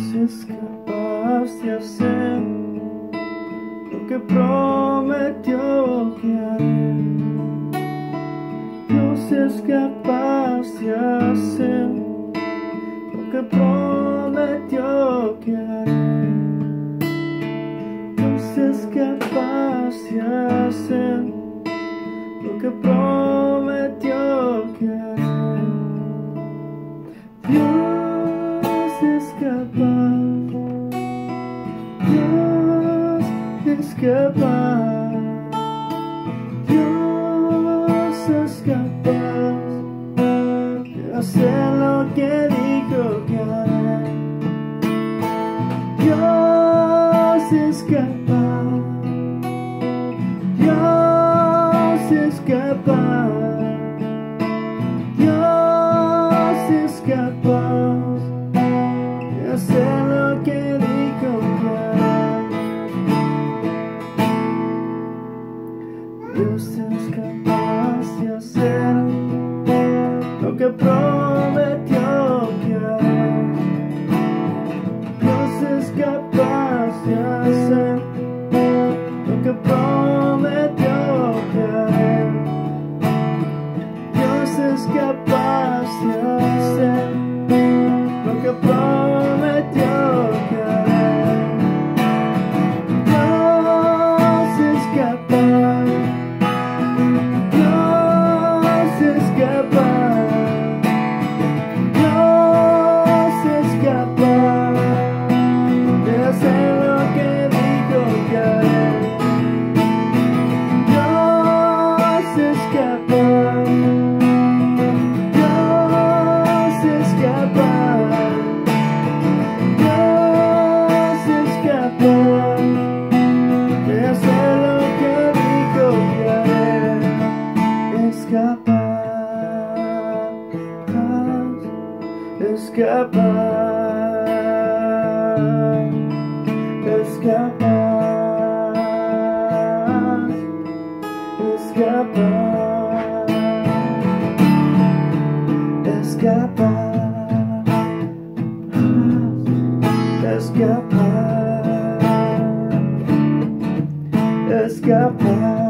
Es capaz de hacer lo que prometió que haré. Dios es capaz de hacer lo que prometió que haré. Dios es capaz de hacer lo que prometió que haré. Capaz. Dios es capaz de hacer lo que dijo que hará. Dios es capaz. Dios es capaz. Dios es capaz de hacer lo que prometió que hará. Dios es capaz escapar, escapar, escapar, escapar, escapar, escapar.